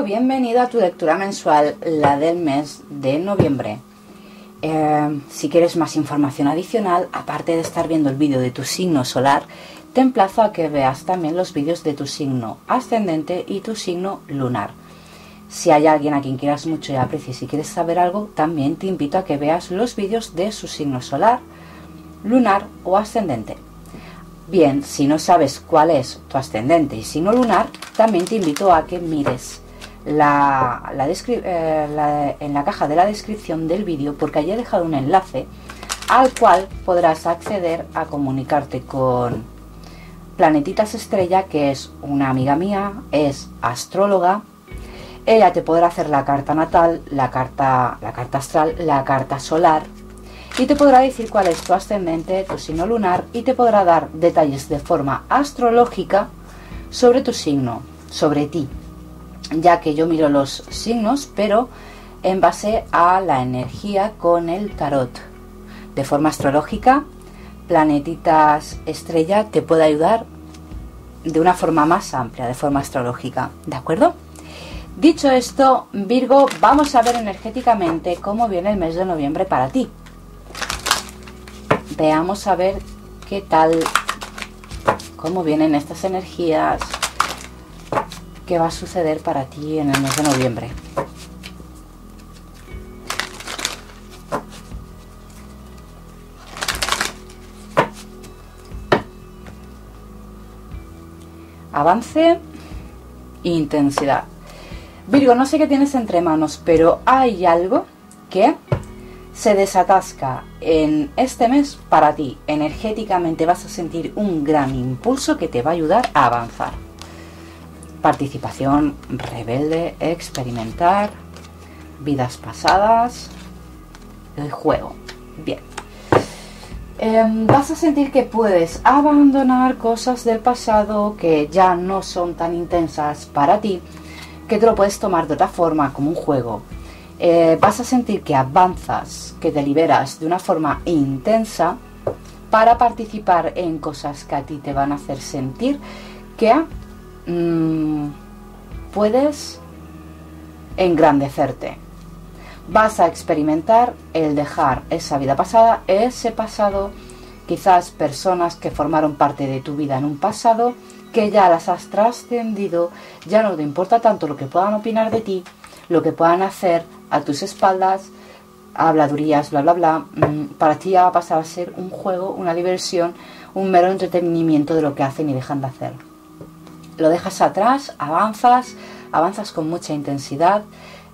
Bienvenido a tu lectura mensual, la del mes de noviembre. Eh, si quieres más información adicional, aparte de estar viendo el vídeo de tu signo solar, te emplazo a que veas también los vídeos de tu signo ascendente y tu signo lunar. Si hay alguien a quien quieras mucho y aprecies y quieres saber algo, también te invito a que veas los vídeos de su signo solar, lunar o ascendente. Bien, si no sabes cuál es tu ascendente y signo lunar, también te invito a que mires eh, en la caja de la descripción del vídeo porque allí he dejado un enlace al cual podrás acceder a comunicarte con Planetitas Estrella, que es una amiga mía, es astróloga. Ella te podrá hacer la carta natal, la carta, la carta astral, la carta solar y te podrá decir cuál es tu ascendente, tu signo lunar y te podrá dar detalles de forma astrológica sobre tu signo, sobre ti, ya que yo miro los signos, pero en base a la energía con el tarot. De forma astrológica, Planetitas Estrella te puede ayudar de una forma más amplia, de forma astrológica, ¿de acuerdo? Dicho esto, Virgo, vamos a ver energéticamente cómo viene el mes de noviembre para ti veamos a ver qué tal, cómo vienen estas energías, qué va a suceder para ti en el mes de noviembre. Avance intensidad. Virgo, no sé qué tienes entre manos, pero hay algo que se desatasca en este mes para ti. Energéticamente vas a sentir un gran impulso que te va a ayudar a avanzar. Participación rebelde, experimentar, vidas pasadas, el juego. Bien. Em, vas a sentir que puedes abandonar cosas del pasado que ya no son tan intensas para ti, que te lo puedes tomar de otra forma, como un juego eh, vas a sentir que avanzas, que te liberas de una forma intensa para participar en cosas que a ti te van a hacer sentir que mm, puedes engrandecerte. Vas a experimentar el dejar esa vida pasada, ese pasado, quizás personas que formaron parte de tu vida en un pasado, que ya las has trascendido, ya no te importa tanto lo que puedan opinar de ti, lo que puedan hacer a tus espaldas, habladurías, bla, bla, bla, mm, para ti ya va a pasar a ser un juego, una diversión, un mero entretenimiento de lo que hacen y dejan de hacer. Lo dejas atrás, avanzas, avanzas con mucha intensidad.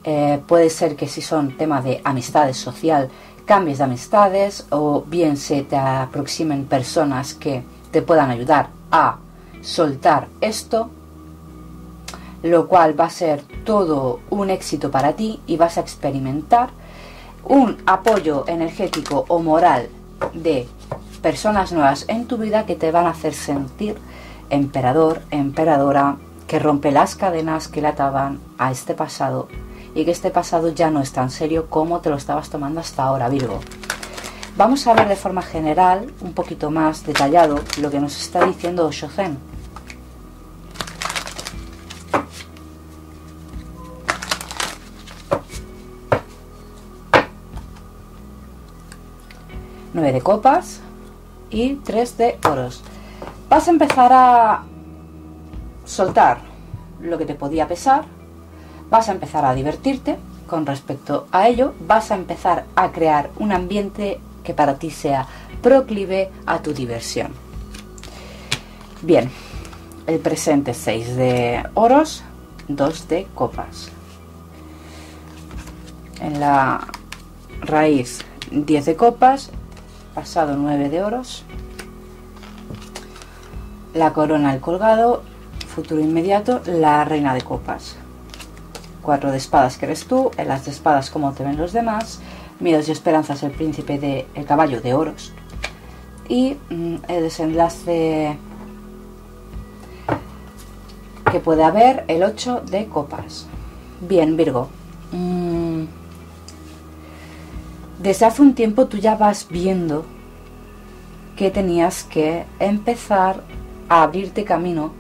Eh, puede ser que si son temas de amistades social, cambies de amistades o bien se te aproximen personas que te puedan ayudar a soltar esto lo cual va a ser todo un éxito para ti y vas a experimentar un apoyo energético o moral de personas nuevas en tu vida que te van a hacer sentir emperador, emperadora, que rompe las cadenas que le ataban a este pasado y que este pasado ya no es tan serio como te lo estabas tomando hasta ahora, Virgo. Vamos a ver de forma general, un poquito más detallado, lo que nos está diciendo Osho Zen. 9 de copas y 3 de oros. Vas a empezar a soltar lo que te podía pesar, vas a empezar a divertirte con respecto a ello, vas a empezar a crear un ambiente que para ti sea proclive a tu diversión. Bien, el presente 6 de oros, 2 de copas. En la raíz 10 de copas, pasado 9 de oros, la corona el colgado, futuro inmediato, la reina de copas. 4 de espadas que eres tú, en las de espadas como te ven los demás, miedos y esperanzas el príncipe de el caballo de oros. Y mm, el desenlace que puede haber el 8 de copas. Bien, Virgo. Mm, desde hace un tiempo tú ya vas viendo que tenías que empezar a abrirte camino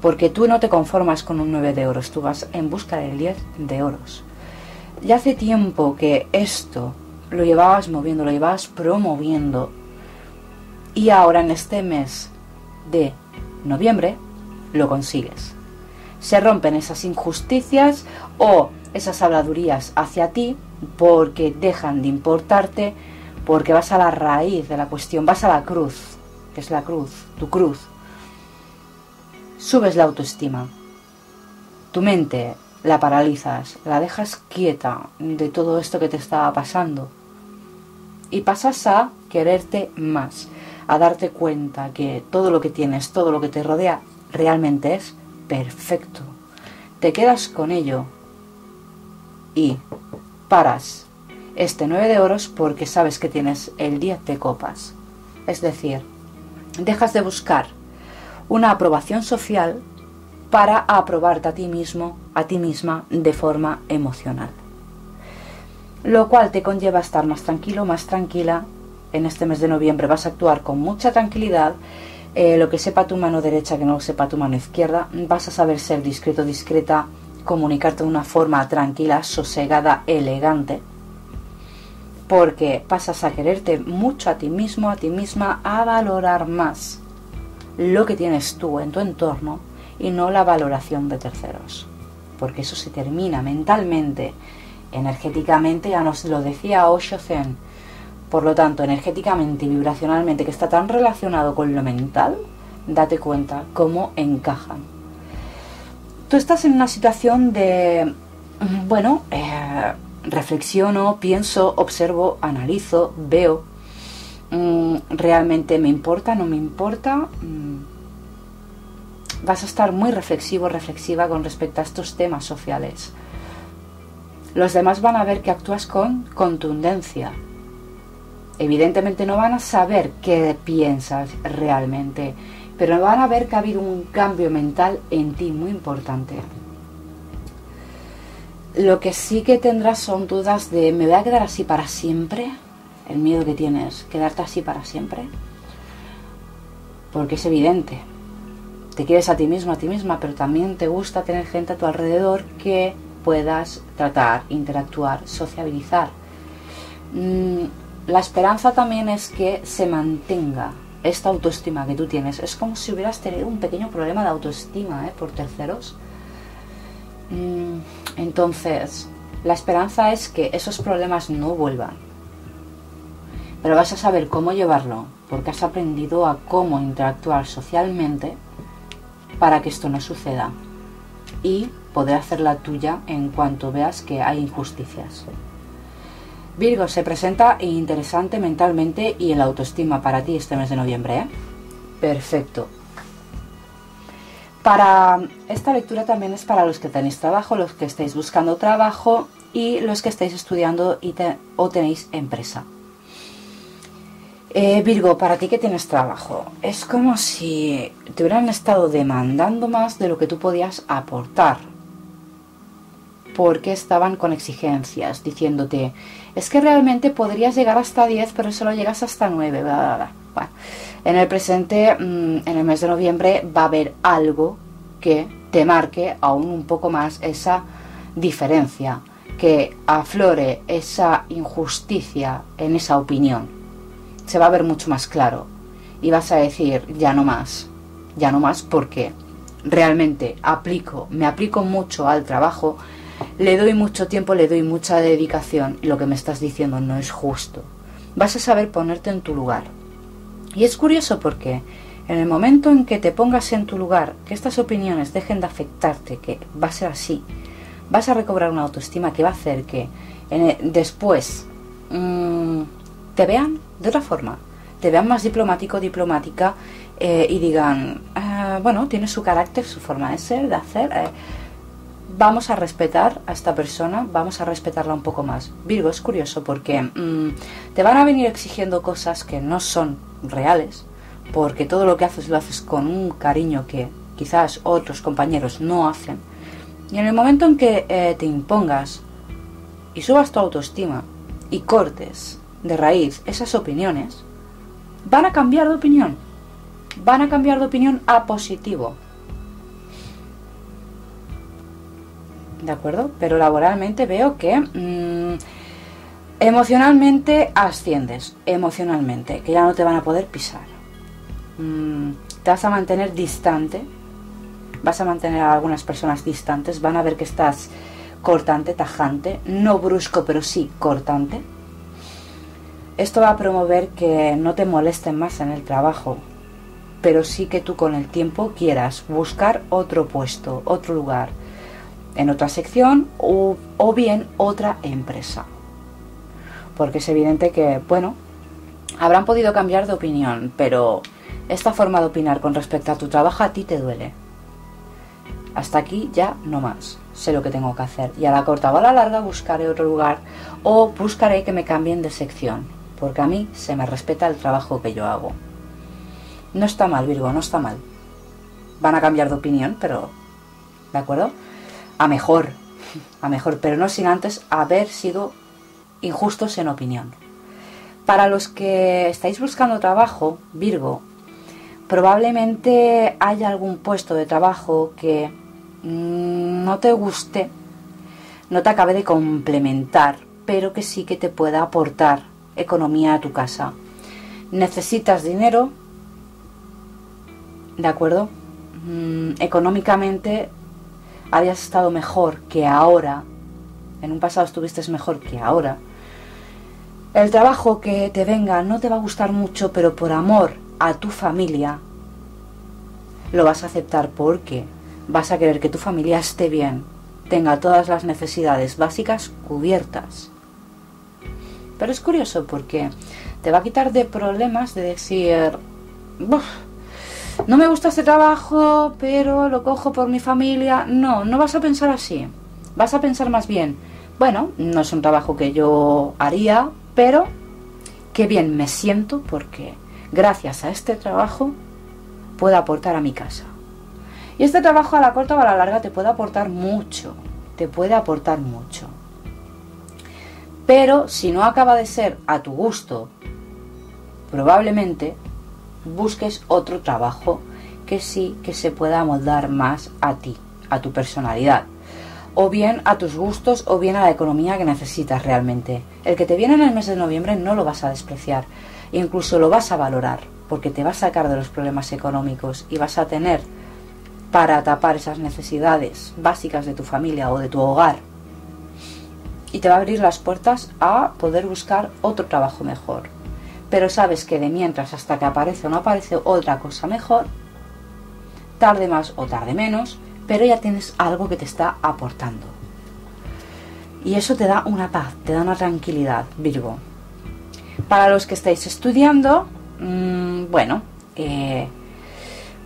Porque tú no te conformas con un 9 de oros, tú vas en busca del 10 de oros. Ya hace tiempo que esto lo llevabas moviendo, lo llevabas promoviendo. Y ahora en este mes de noviembre lo consigues. Se rompen esas injusticias o esas habladurías hacia ti porque dejan de importarte, porque vas a la raíz de la cuestión, vas a la cruz, que es la cruz, tu cruz. Subes la autoestima. Tu mente la paralizas, la dejas quieta de todo esto que te estaba pasando. Y pasas a quererte más, a darte cuenta que todo lo que tienes, todo lo que te rodea, realmente es perfecto. Te quedas con ello y paras este 9 de oros porque sabes que tienes el 10 de copas. Es decir, dejas de buscar una aprobación social para aprobarte a ti mismo, a ti misma, de forma emocional. Lo cual te conlleva a estar más tranquilo, más tranquila. En este mes de noviembre vas a actuar con mucha tranquilidad. Eh, lo que sepa tu mano derecha, que no lo sepa tu mano izquierda, vas a saber ser discreto, discreta, comunicarte de una forma tranquila, sosegada, elegante, porque pasas a quererte mucho a ti mismo, a ti misma, a valorar más lo que tienes tú en tu entorno y no la valoración de terceros, porque eso se termina mentalmente, energéticamente, ya nos lo decía Osho Zen, por lo tanto, energéticamente y vibracionalmente, que está tan relacionado con lo mental, date cuenta cómo encajan. Tú estás en una situación de, bueno, eh, reflexiono, pienso, observo, analizo, veo, mm, realmente me importa, no me importa. Mm, vas a estar muy reflexivo, reflexiva con respecto a estos temas sociales. Los demás van a ver que actúas con contundencia. Evidentemente no van a saber qué piensas realmente pero van a ver que ha habido un cambio mental en ti muy importante. Lo que sí que tendrás son dudas de ¿me voy a quedar así para siempre? El miedo que tienes, quedarte así para siempre. Porque es evidente. Te quieres a ti mismo, a ti misma, pero también te gusta tener gente a tu alrededor que puedas tratar, interactuar, sociabilizar. Mm, la esperanza también es que se mantenga esta autoestima que tú tienes. Es como si hubieras tenido un pequeño problema de autoestima ¿eh? por terceros. Mm, entonces, la esperanza es que esos problemas no vuelvan. Pero vas a saber cómo llevarlo, porque has aprendido a cómo interactuar socialmente para que esto no suceda. Y poder hacer la tuya en cuanto veas que hay injusticias. Virgo, se presenta interesante mentalmente y en la autoestima para ti este mes de noviembre. ¿eh? Perfecto. Para esta lectura también es para los que tenéis trabajo, los que estáis buscando trabajo y los que estáis estudiando y o tenéis empresa. Eh, Virgo, para ti que tienes trabajo, es como si te hubieran estado demandando más de lo que tú podías aportar. Porque estaban con exigencias, diciéndote, es que realmente podrías llegar hasta 10, pero solo llegas hasta 9. Bueno, en el presente, mm, en el mes de noviembre, va a haber algo que te marque aún un poco más esa diferencia, que aflore esa injusticia en esa opinión. Se va a ver mucho más claro y vas a decir, ya no más, ya no más porque realmente aplico, me aplico mucho al trabajo le doy mucho tiempo, le doy mucha dedicación y lo que me estás diciendo no es justo. Vas a saber ponerte en tu lugar. Y es curioso porque en el momento en que te pongas en tu lugar, que estas opiniones dejen de afectarte, que va a ser así, vas a recobrar una autoestima que va a hacer que después mm, te vean de otra forma, te vean más diplomático, diplomática eh, y digan, ah, bueno, tiene su carácter, su forma de ser, de hacer. Eh, vamos a respetar a esta persona, vamos a respetarla un poco más. Virgo, es curioso porque mm, te van a venir exigiendo cosas que no son reales, porque todo lo que haces lo haces con un cariño que quizás otros compañeros no hacen. Y en el momento en que eh, te impongas y subas tu autoestima y cortes de raíz esas opiniones, van a cambiar de opinión. Van a cambiar de opinión a positivo. ¿De acuerdo? Pero laboralmente veo que mm, emocionalmente asciendes, emocionalmente, que ya no te van a poder pisar. Mm, te vas a mantener distante, vas a mantener a algunas personas distantes, van a ver que estás cortante, tajante, no brusco, pero sí cortante. Esto va a promover que no te molesten más en el trabajo, pero sí que tú con el tiempo quieras buscar otro puesto, otro lugar, en otra sección o, o bien otra empresa. Porque es evidente que, bueno, habrán podido cambiar de opinión, pero esta forma de opinar con respecto a tu trabajo a ti te duele. Hasta aquí ya no más. Sé lo que tengo que hacer. Y a la corta o a la larga buscaré otro lugar o buscaré que me cambien de sección. Porque a mí se me respeta el trabajo que yo hago. No está mal, Virgo, no está mal. Van a cambiar de opinión, pero... ¿De acuerdo? A mejor. A mejor, pero no sin antes haber sido injustos en opinión. Para los que estáis buscando trabajo, Virgo, probablemente haya algún puesto de trabajo que mm, no te guste, no te acabe de complementar, pero que sí que te pueda aportar economía a tu casa. Necesitas dinero, ¿de acuerdo? Mm, económicamente habías estado mejor que ahora, en un pasado estuviste mejor que ahora. El trabajo que te venga no te va a gustar mucho, pero por amor a tu familia lo vas a aceptar porque vas a querer que tu familia esté bien, tenga todas las necesidades básicas cubiertas. Pero es curioso porque te va a quitar de problemas de decir, no me gusta este trabajo, pero lo cojo por mi familia. No, no vas a pensar así. Vas a pensar más bien, bueno, no es un trabajo que yo haría, pero qué bien me siento porque gracias a este trabajo puedo aportar a mi casa. Y este trabajo a la corta o a la larga te puede aportar mucho, te puede aportar mucho. Pero si no acaba de ser a tu gusto, probablemente busques otro trabajo que sí que se pueda amoldar más a ti, a tu personalidad, o bien a tus gustos o bien a la economía que necesitas realmente. El que te viene en el mes de noviembre no lo vas a despreciar, incluso lo vas a valorar, porque te va a sacar de los problemas económicos y vas a tener para tapar esas necesidades básicas de tu familia o de tu hogar. Y te va a abrir las puertas a poder buscar otro trabajo mejor pero sabes que de mientras hasta que aparece o no aparece otra cosa mejor, tarde más o tarde menos, pero ya tienes algo que te está aportando. Y eso te da una paz, te da una tranquilidad, Virgo. Para los que estáis estudiando, mmm, bueno, eh,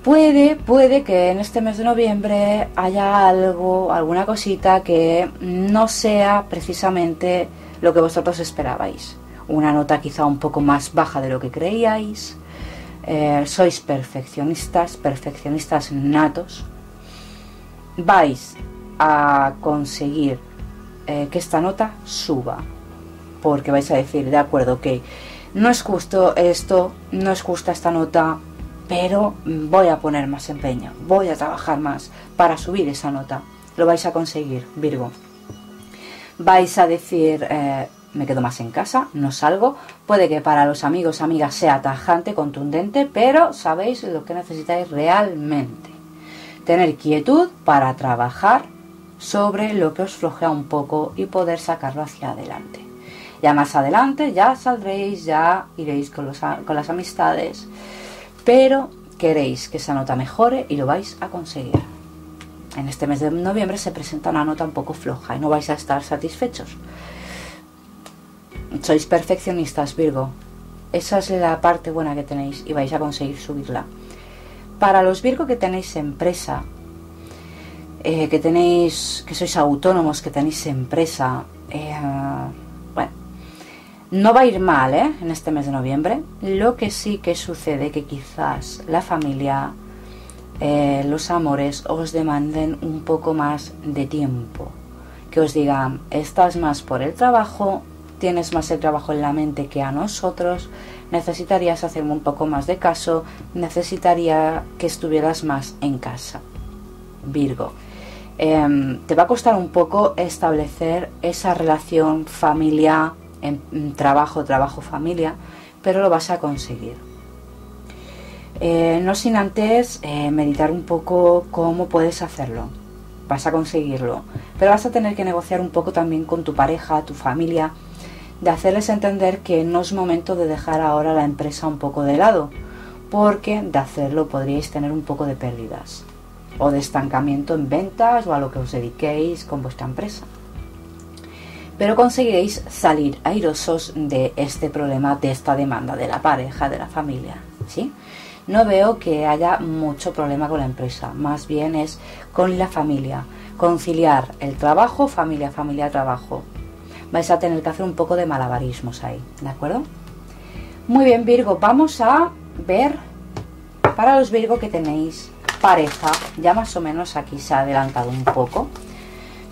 puede, puede que en este mes de noviembre haya algo, alguna cosita que no sea precisamente lo que vosotros esperabais una nota quizá un poco más baja de lo que creíais. Eh, sois perfeccionistas, perfeccionistas natos. Vais a conseguir eh, que esta nota suba. Porque vais a decir, de acuerdo, que no es justo esto, no es justa esta nota, pero voy a poner más empeño, voy a trabajar más para subir esa nota. Lo vais a conseguir, Virgo. Vais a decir, eh, me quedo más en casa, no salgo. Puede que para los amigos, amigas sea tajante, contundente, pero sabéis lo que necesitáis realmente. Tener quietud para trabajar sobre lo que os flojea un poco y poder sacarlo hacia adelante. Ya más adelante ya saldréis, ya iréis con, con las amistades, pero queréis que esa nota mejore y lo vais a conseguir. En este mes de noviembre se presenta una nota un poco floja y no vais a estar satisfechos sois perfeccionistas, Virgo. Esa es la parte buena que tenéis y vais a conseguir subirla. Para los Virgo que tenéis empresa, eh, que tenéis, que sois autónomos, que tenéis empresa, eh, bueno, no va a ir mal, ¿eh? En este mes de noviembre. Lo que sí que sucede que quizás la familia, los amores os demanden un poco más de tiempo. Que os digan, estás más por el trabajo tienes más el trabajo en la mente que a nosotros, necesitarías hacerme un poco más de caso, necesitaría que estuvieras más en casa. Virgo. Em, te va a costar un poco establecer esa relación familia, en, trabajo, trabajo, familia, pero lo vas a conseguir. Eh, no sin antes eh, meditar un poco cómo puedes hacerlo. Vas a conseguirlo, pero vas a tener que negociar un poco también con tu pareja, tu familia, de hacerles entender que no es momento de dejar ahora la empresa un poco de lado, porque de hacerlo podríais tener un poco de pérdidas o de estancamiento en ventas o a lo que os dediquéis con vuestra empresa. Pero conseguiréis salir airosos de este problema, de esta demanda de la pareja, de la familia. ¿sí? No veo que haya mucho problema con la empresa, más bien es con la familia. Conciliar el trabajo, familia, familia, trabajo. Vais a tener que hacer un poco de malabarismos ahí, ¿de acuerdo? Muy bien, Virgo, vamos a ver para los Virgo que tenéis pareja, ya más o menos aquí se ha adelantado un poco,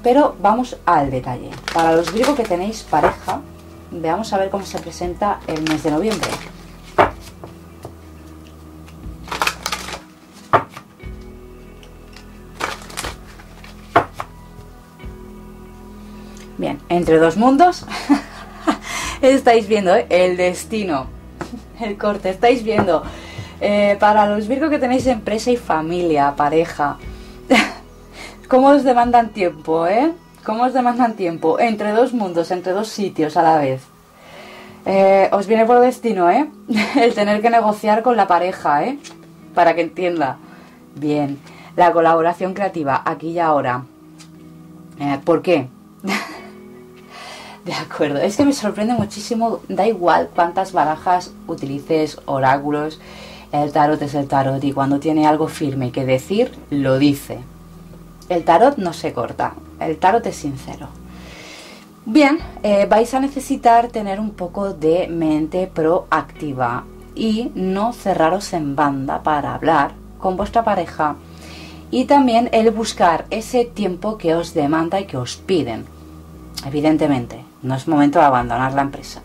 pero vamos al detalle. Para los Virgo que tenéis pareja, veamos a ver cómo se presenta el mes de noviembre. Entre dos mundos estáis viendo ¿eh? el destino, el corte, estáis viendo eh, para los Virgo que tenéis empresa y familia, pareja, ¿cómo os demandan tiempo, eh? ¿Cómo os demandan tiempo? Entre dos mundos, entre dos sitios a la vez. Eh, os viene por destino, ¿eh? El tener que negociar con la pareja, ¿eh? Para que entienda. Bien. La colaboración creativa, aquí y ahora. Eh, ¿Por qué? De acuerdo. Es que me sorprende muchísimo. Da igual cuántas barajas utilices, oráculos. El tarot es el tarot y cuando tiene algo firme que decir, lo dice. El tarot no se corta, el tarot es sincero. Bien, eh, vais a necesitar tener un poco de mente proactiva y no cerraros en banda para hablar con vuestra pareja y también el buscar ese tiempo que os demanda y que os piden. Evidentemente, no es momento de abandonar la empresa,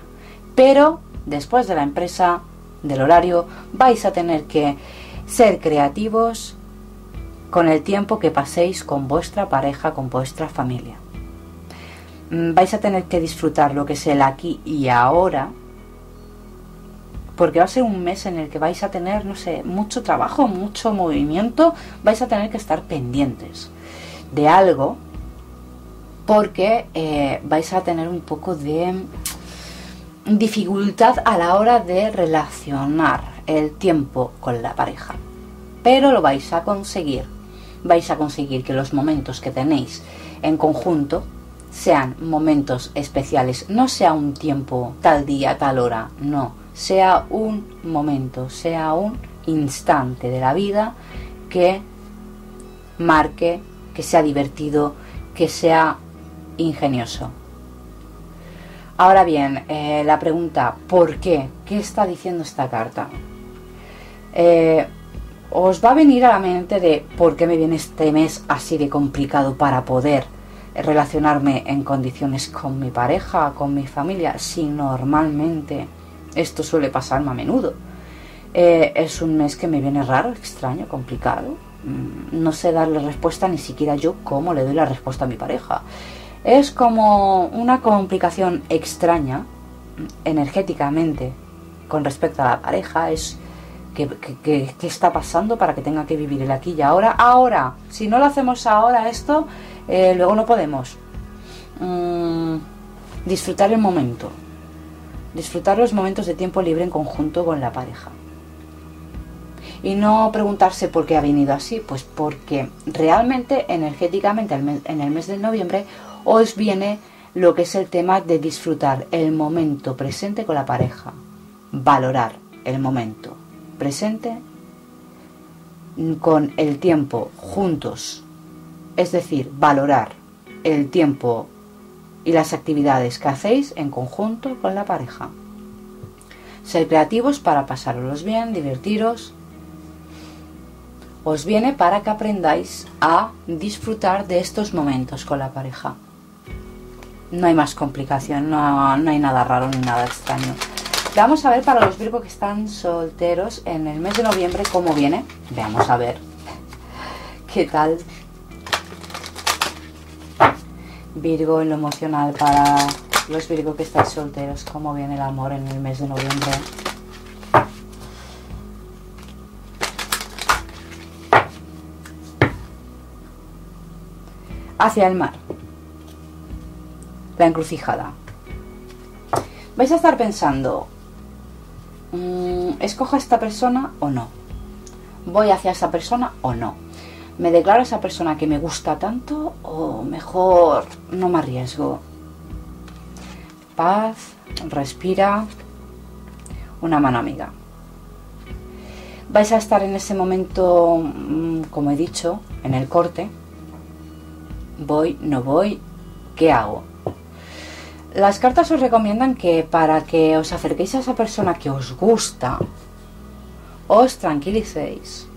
pero después de la empresa del horario, vais a tener que ser creativos con el tiempo que paséis con vuestra pareja, con vuestra familia. Mm, vais a tener que disfrutar lo que es el aquí y ahora, porque va a ser un mes en el que vais a tener, no sé, mucho trabajo, mucho movimiento, vais a tener que estar pendientes de algo, porque eh, vais a tener un poco de dificultad a la hora de relacionar el tiempo con la pareja. Pero lo vais a conseguir. Vais a conseguir que los momentos que tenéis en conjunto sean momentos especiales, no sea un tiempo tal día, tal hora, no, sea un momento, sea un instante de la vida que marque, que sea divertido, que sea ingenioso. Ahora bien, eh, la pregunta, ¿por qué? ¿Qué está diciendo esta carta? Eh, os va a venir a la mente de por qué me viene este mes así de complicado para poder relacionarme en condiciones con mi pareja, con mi familia, si normalmente esto suele pasarme a menudo. Eh, es un mes que me viene raro, extraño, complicado. Mm, no sé darle respuesta ni siquiera yo cómo le doy la respuesta a mi pareja. Es como una complicación extraña energéticamente con respecto a la pareja. Es ¿qué está pasando para que tenga que vivir el aquí y ahora. Ahora, si no lo hacemos ahora esto, eh, luego no podemos. Mm, disfrutar el momento. Disfrutar los momentos de tiempo libre en conjunto con la pareja. Y no preguntarse por qué ha venido así, pues porque realmente energéticamente en el mes de noviembre os viene lo que es el tema de disfrutar el momento presente con la pareja, valorar el momento presente con el tiempo juntos, es decir, valorar el tiempo y las actividades que hacéis en conjunto con la pareja. Ser creativos para pasarlos bien, divertiros. Os viene para que aprendáis a disfrutar de estos momentos con la pareja no hay más complicación, no, hay nada raro ni nada extraño. Vamos a ver para los Virgo que están solteros en el mes de noviembre cómo viene. Veamos a ver qué tal. Virgo en lo emocional para los Virgo que estáis solteros, cómo viene el amor en el mes de noviembre. Hacia el mar. La encrucijada. Vais a estar pensando, mm, ¿escojo a esta persona o no? ¿Voy hacia esa persona o no? ¿Me declaro a esa persona que me gusta tanto o mejor no me arriesgo? Paz, respira, una mano amiga. Vais a estar en ese momento, mm, como he dicho, en el corte. Voy, no voy, ¿qué hago? Las cartas os recomiendan que para que os acerquéis a esa persona que os gusta, os tranquilicéis,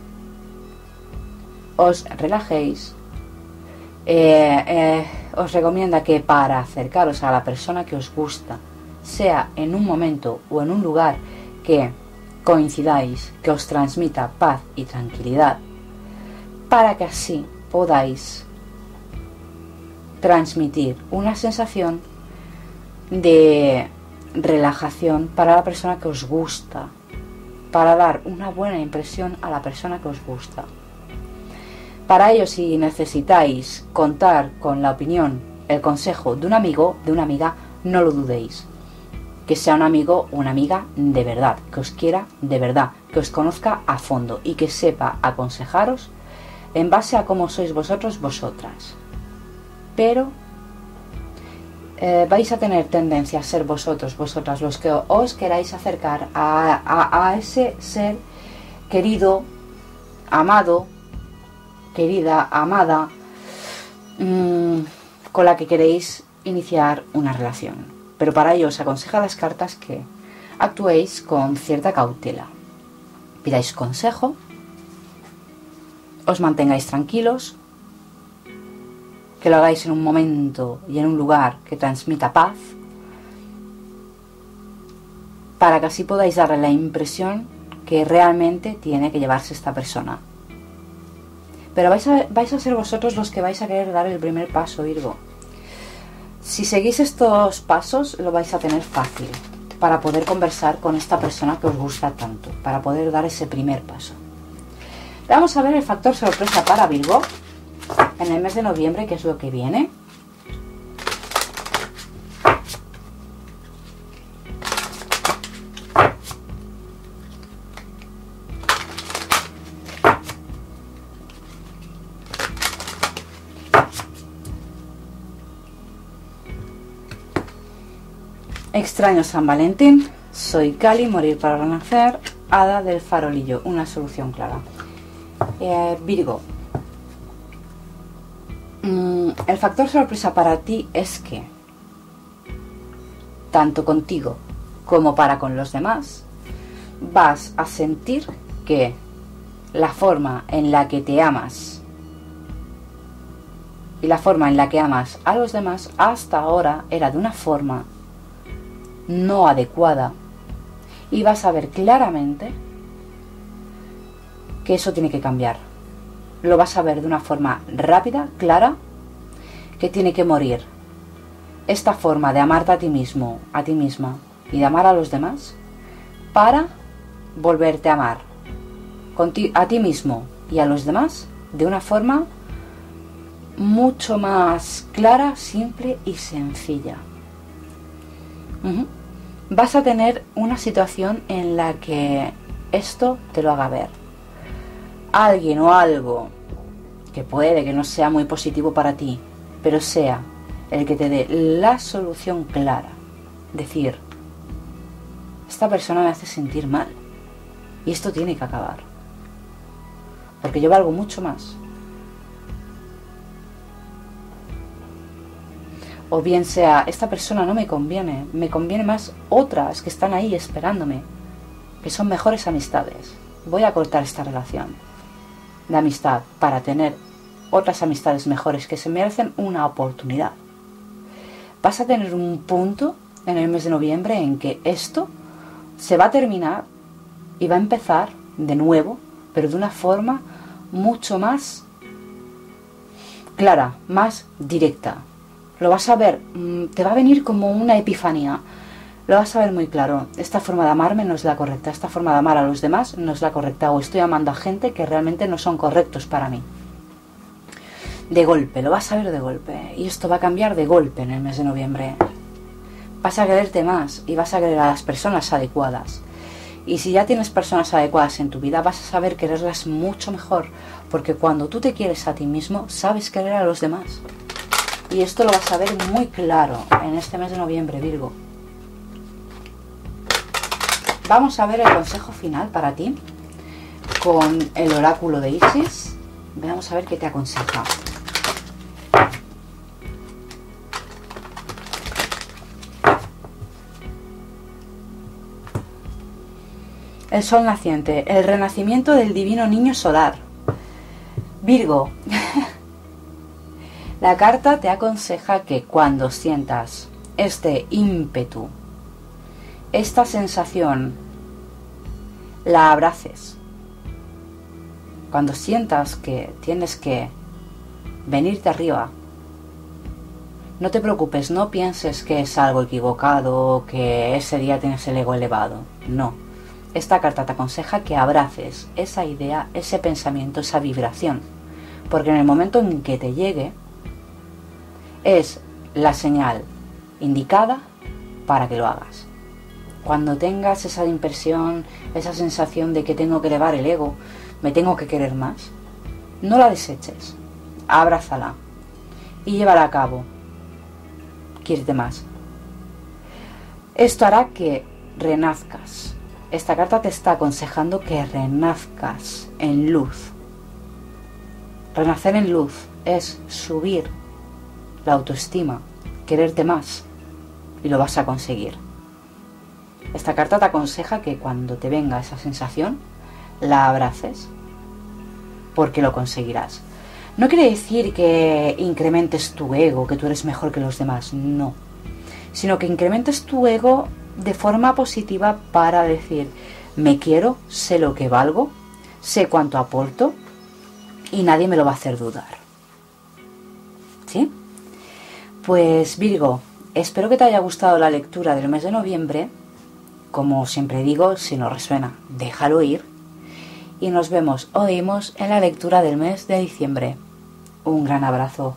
os relajéis. Eh, eh, os recomienda que para acercaros a la persona que os gusta, sea en un momento o en un lugar que coincidáis, que os transmita paz y tranquilidad, para que así podáis transmitir una sensación de relajación para la persona que os gusta, para dar una buena impresión a la persona que os gusta. Para ello, si necesitáis contar con la opinión, el consejo de un amigo, de una amiga, no lo dudéis. Que sea un amigo o una amiga de verdad, que os quiera de verdad, que os conozca a fondo y que sepa aconsejaros en base a cómo sois vosotros, vosotras. Pero eh, vais a tener tendencia a ser vosotros, vosotras, los que os queráis acercar a, ese ser querido, amado, querida, amada, mm, con la que queréis iniciar una relación. Pero para ello os aconseja las cartas que actuéis con cierta cautela. Pidáis consejo, os mantengáis tranquilos, que lo hagáis en un momento y en un lugar que transmita paz, para que así podáis darle la impresión que realmente tiene que llevarse esta persona. Pero vais a, vais a ser vosotros los que vais a querer dar el primer paso, Virgo. Si seguís estos pasos, lo vais a tener fácil para poder conversar con esta persona que os gusta tanto, para poder dar ese primer paso. Vamos a ver el factor sorpresa para Virgo en el mes de noviembre, que es lo que viene. Extraño San Valentín, soy Cali, morir para renacer, hada del farolillo, una solución clara. Eh, Virgo, el factor sorpresa para ti es que, tanto contigo como para con los demás, vas a sentir que la forma en la que te amas y la forma en la que amas a los demás hasta ahora era de una forma no adecuada. Y vas a ver claramente que eso tiene que cambiar. Lo vas a ver de una forma rápida, clara, que tiene que morir. Esta forma de amarte a ti mismo, a ti misma y de amar a los demás para volverte a amar a ti mismo y a los demás de una forma mucho más clara, simple y sencilla. Vas a tener una situación en la que esto te lo haga ver alguien o algo que puede que no sea muy positivo para ti, pero sea el que te dé la solución clara. Decir, esta persona me hace sentir mal y esto tiene que acabar. Porque yo valgo mucho más. O bien sea, esta persona no me conviene, me conviene más otras que están ahí esperándome, que son mejores amistades. Voy a cortar esta relación de amistad para tener otras amistades mejores que se merecen una oportunidad. Vas a tener un punto en el mes de noviembre en que esto se va a terminar y va a empezar de nuevo, pero de una forma mucho más clara, más directa. Lo vas a ver, mm, te va a venir como una epifanía. Lo vas a ver muy claro. Esta forma de amarme no es la correcta. Esta forma de amar a los demás no es la correcta. O estoy amando a gente que realmente no son correctos para mí. De golpe, lo vas a ver de golpe. Y esto va a cambiar de golpe en el mes de noviembre. Vas a quererte más y vas a querer a las personas adecuadas. Y si ya tienes personas adecuadas en tu vida, vas a saber quererlas mucho mejor. Porque cuando tú te quieres a ti mismo, sabes querer a los demás. Y esto lo vas a ver muy claro en este mes de noviembre, Virgo. Vamos a ver el consejo final para ti con el oráculo de Isis. Vamos a ver qué te aconseja. El sol naciente, el renacimiento del divino niño solar. Virgo, la carta te aconseja que cuando sientas este ímpetu, esta sensación, la abraces. Cuando sientas que tienes que venirte arriba, no te preocupes, no pienses que es algo equivocado, que ese día tienes el ego elevado. No. Esta carta te aconseja que abraces esa idea, ese pensamiento, esa vibración. Porque en el momento en que te llegue, es la señal indicada para que lo hagas. Cuando tengas esa impresión, esa sensación de que tengo que elevar el ego, me tengo que querer más, no la deseches, abrázala y llévala a cabo. Quiérete más. Esto hará que renazcas. Esta carta te está aconsejando que renazcas en luz. Renacer en luz es subir la autoestima, quererte más y lo vas a conseguir. Esta carta te aconseja que cuando te venga esa sensación, la abraces, porque lo conseguirás. No quiere decir que incrementes tu ego, que tú eres mejor que los demás, no. Sino que incrementes tu ego de forma positiva para decir, me quiero, sé lo que valgo, sé cuánto aporto y nadie me lo va a hacer dudar. ¿Sí? Pues Virgo, espero que te haya gustado la lectura del mes de noviembre. Como siempre digo, si no resuena, déjalo ir. Y nos vemos, oímos en la lectura del mes de diciembre. Un gran abrazo.